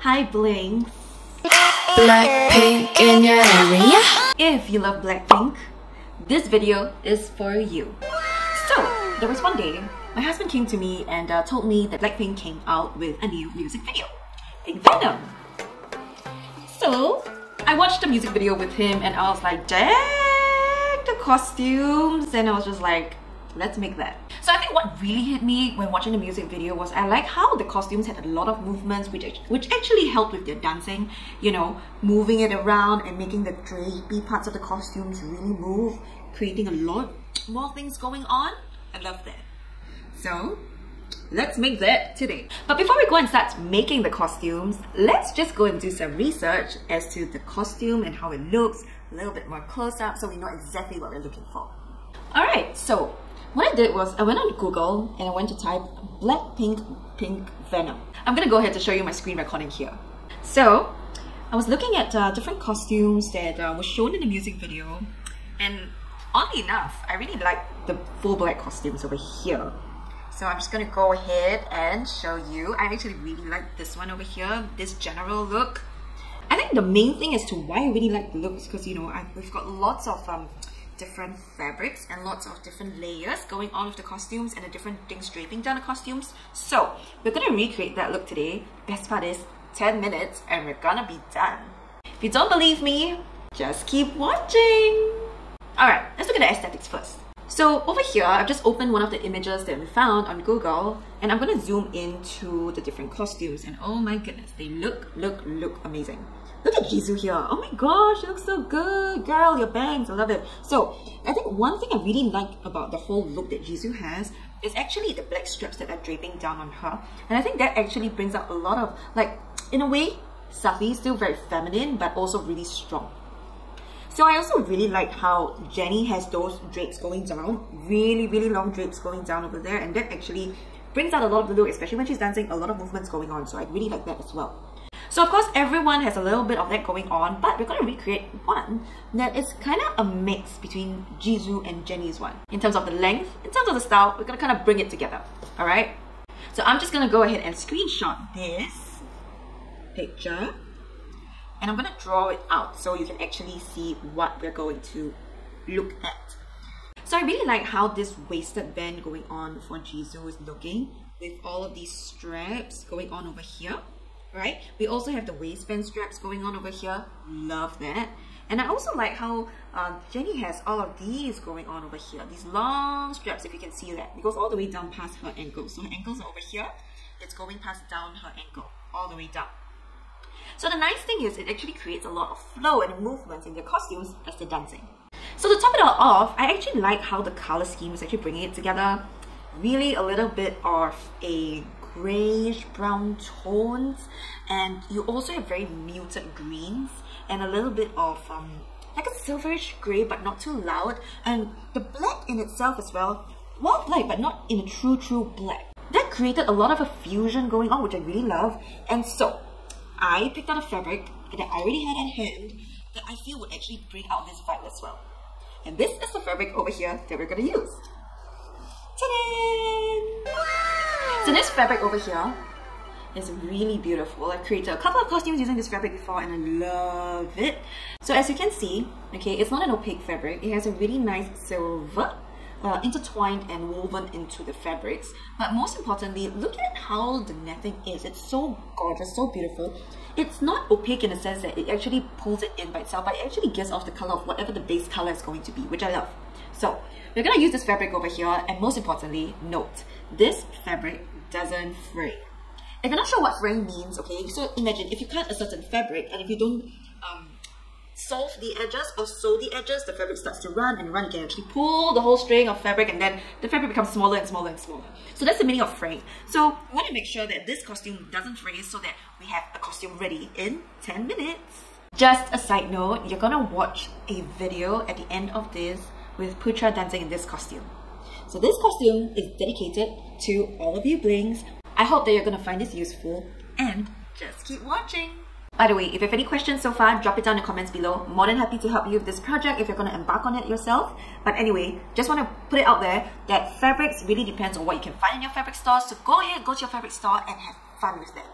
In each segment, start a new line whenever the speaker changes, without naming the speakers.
Hi Blinks!
Blackpink in your area?
If you love Blackpink, this video is for you. So, there was one day, my husband came to me and uh, told me that Blackpink came out with a new music video, Pink Venom. So, I watched the music video with him and I was like, dang, the costumes! And I was just like, let's make that. So I think what really hit me when watching the music video was I like how the costumes had a lot of movements which, which actually helped with their dancing, you know, moving it around and making the drapey parts of the costumes really move, creating a lot more things going on. I love that. So let's make that today. But before we go and start making the costumes, let's just go and do some research as to the costume and how it looks, a little bit more close up so we know exactly what we're looking for. Alright, so what I did was I went on Google and I went to type Blackpink Pink pink Venom. I'm gonna go ahead to show you my screen recording here. So I was looking at uh, different costumes that uh, were shown in the music video and oddly enough, I really like the full black costumes over here. So I'm just gonna go ahead and show you. I actually really like this one over here, this general look. I think the main thing as to why I really like the looks because you know I've, we've got lots of um, different fabrics and lots of different layers going on with the costumes and the different things draping down the costumes. So we're gonna recreate that look today. Best part is 10 minutes and we're gonna be done. If you don't believe me, just keep watching. Alright, let's look at the aesthetics first. So over here, I've just opened one of the images that we found on Google and I'm gonna zoom into the different costumes and oh my goodness, they look, look, look amazing. Look at Jisoo here. Oh my gosh, she looks so good. Girl, your bangs, I love it. So, I think one thing I really like about the whole look that Jisoo has is actually the black straps that are draping down on her. And I think that actually brings out a lot of, like, in a way, Safi is still very feminine, but also really strong. So I also really like how Jennie has those drapes going down, really, really long drapes going down over there, and that actually brings out a lot of the look, especially when she's dancing, a lot of movements going on. So I really like that as well. So of course, everyone has a little bit of that going on, but we're going to recreate one that is kind of a mix between Jisoo and Jennie's one. In terms of the length, in terms of the style, we're going to kind of bring it together, alright? So I'm just going to go ahead and screenshot this picture and I'm going to draw it out so you can actually see what we're going to look at. So I really like how this waisted band going on for Jisoo is looking with all of these straps going on over here right? We also have the waistband straps going on over here. Love that. And I also like how uh, Jennie has all of these going on over here. These long straps, if you can see that. It goes all the way down past her ankles. So her ankles are over here. It's going past down her ankle, all the way down. So the nice thing is it actually creates a lot of flow and movement in their costumes as they're dancing. So to top it all off, I actually like how the color scheme is actually bringing it together. Really a little bit of a grayish brown tones and you also have very muted greens and a little bit of um, like a silverish grey but not too loud. And the black in itself as well well black but not in a true true black. That created a lot of a fusion going on which I really love. And so I picked out a fabric that I already had at hand that I feel would actually bring out this vibe as well. And this is the fabric over here that we're going to use. Ta-da! So this fabric over here is really beautiful. I created a couple of costumes using this fabric before and I love it. So as you can see, okay, it's not an opaque fabric. It has a really nice silver uh, intertwined and woven into the fabrics. But most importantly, look at how the netting is. It's so gorgeous, so beautiful. It's not opaque in the sense that it actually pulls it in by itself, but it actually gives off the color of whatever the base color is going to be, which I love. So we're going to use this fabric over here and most importantly, note, this fabric doesn't fray. If you're not sure what fraying means, okay, so imagine if you cut a certain fabric and if you don't um, solve the edges or sew the edges, the fabric starts to run and run. You can actually pull the whole string of fabric and then the fabric becomes smaller and smaller and smaller. So that's the meaning of fray. So we want to make sure that this costume doesn't fray so that we have a costume ready in 10 minutes. Just a side note, you're gonna watch a video at the end of this with Putra dancing in this costume. So this costume is dedicated to all of you blinks. I hope that you're going to find this useful and just keep watching. By the way, if you have any questions so far, drop it down in the comments below. More than happy to help you with this project if you're going to embark on it yourself. But anyway, just want to put it out there that fabrics really depends on what you can find in your fabric store. So go ahead, go to your fabric store and have fun with it.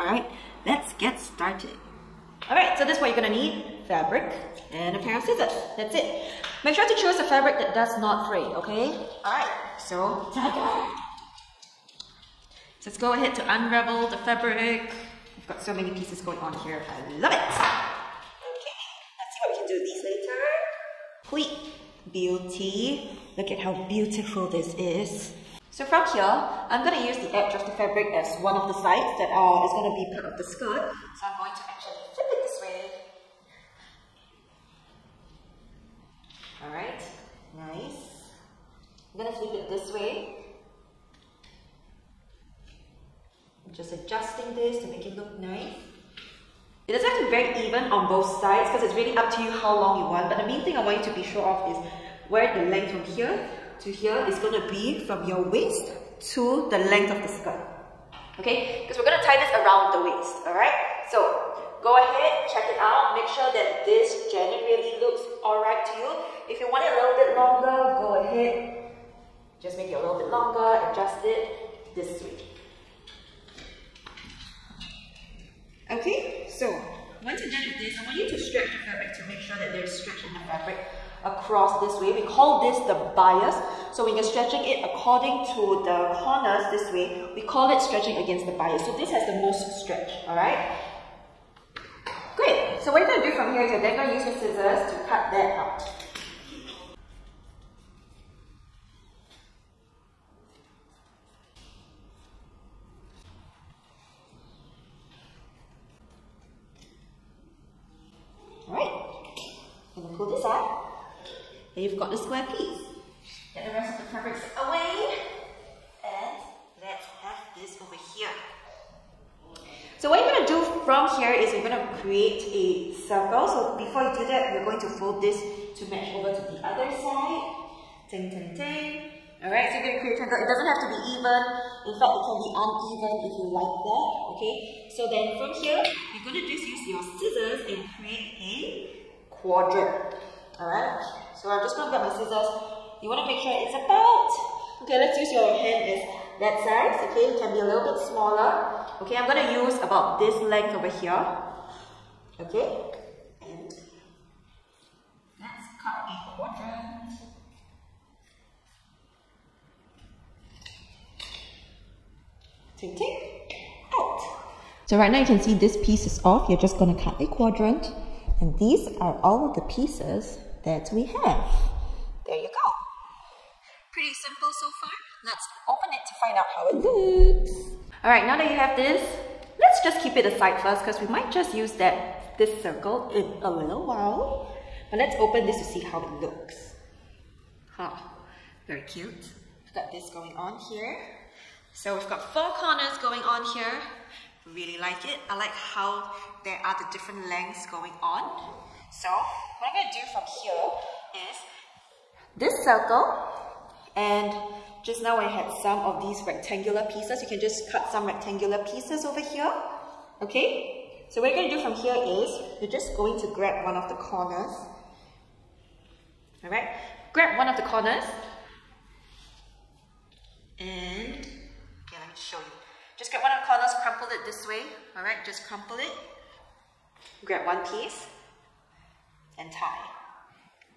Alright? let's get started. Alright, so this is what you're gonna need. Fabric and a pair of scissors. That's it. Make sure to choose a fabric that does not fray, okay? Alright, so ta-da! So let's go ahead to unravel the fabric. We've got so many pieces going on here. I love it! Okay, let's see what we can do with these later. Pleat beauty. Look at how beautiful this is. So from here, I'm going to use the edge of the fabric as one of the sides that is going to be part of the skirt. So I'm going to actually flip it this way. Alright, nice. I'm going to flip it this way. Just adjusting this to make it look nice. It doesn't have to be very even on both sides because it's really up to you how long you want. But the main thing I want you to be sure of is where the length from here to here is going to be from your waist to the length of the skirt. Okay, because we're going to tie this around the waist, alright? So, go ahead, check it out, make sure that this generally looks alright to you. If you want it a little bit longer, go ahead, just make it a little bit longer, adjust it this way. Okay, so once you're done with this, I want you to stretch the fabric to make sure that there's stretch in the fabric across this way. We call this the bias. So when you're stretching it according to the corners this way, we call it stretching against the bias. So this has the most stretch, alright? Great. So what you're going to do from here is you're then going to use your scissors to cut that out. Alright, and pull this out. And you've got the square piece. Get the rest of the fabrics away. And let's have this over here. So what you're going here is we're going to create a circle. So before you do that, we're going to fold this to match over to the other side. Ting, ting, ting. Alright, so you're going to create a triangle. It doesn't have to be even. In fact, it can be uneven if you like that. Okay, so then from here, you're going to just use your scissors and create a quadrant. Alright, so I'm just going to grab my scissors. You want to make sure it's about, okay, let's use your hand as that size, okay, it can be a little bit smaller. Okay, I'm going to use about this length over here. Okay, and let's cut a quadrant. Ting, out. So right now you can see this piece is off. You're just going to cut a quadrant. And these are all of the pieces that we have. There you go. Pretty simple so far. Let's open it to find out how it looks. Alright, now that you have this, let's just keep it aside first because we might just use that this circle in a little while. But let's open this to see how it looks. Huh, very cute. We've got this going on here. So we've got four corners going on here. Really like it. I like how there are the different lengths going on. So what I'm to do from here is this circle and just now I had some of these rectangular pieces. You can just cut some rectangular pieces over here. Okay? So what you're going to do from here is you're just going to grab one of the corners. Alright? Grab one of the corners and okay, let me show you. Just grab one of the corners, crumple it this way. Alright, just crumple it. Grab one piece and tie.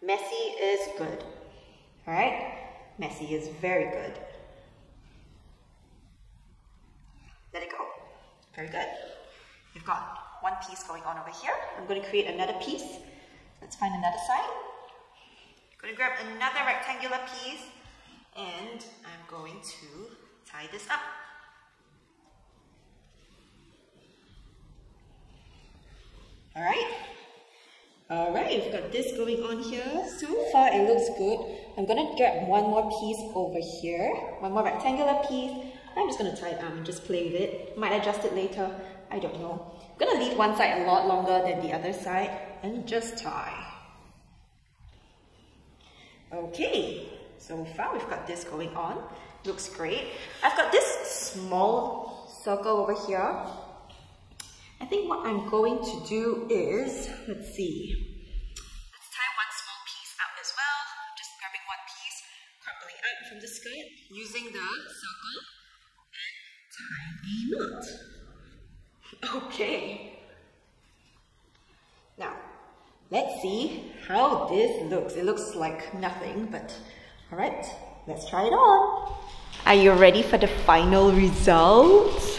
Messy is good. Alright? Messy is very good. Let it go. Very good. You've got one piece going on over here. I'm going to create another piece. Let's find another side. I'm going to grab another rectangular piece and I'm going to tie this up. Alright? Alright, we've got this going on here. So far it looks good. I'm going to get one more piece over here. One more rectangular piece. I'm just going to tie it up and just play with it. Might adjust it later. I don't know. I'm going to leave one side a lot longer than the other side and just tie. Okay, so far we've got this going on. Looks great. I've got this small circle over here. I think what I'm going to do is, let's see. Let's tie one small piece out as well. I'm just grabbing one piece, crumpling out from the skirt, using the circle, and tie a knot. Okay. Now, let's see how this looks. It looks like nothing, but all right, let's try it on. Are you ready for the final results?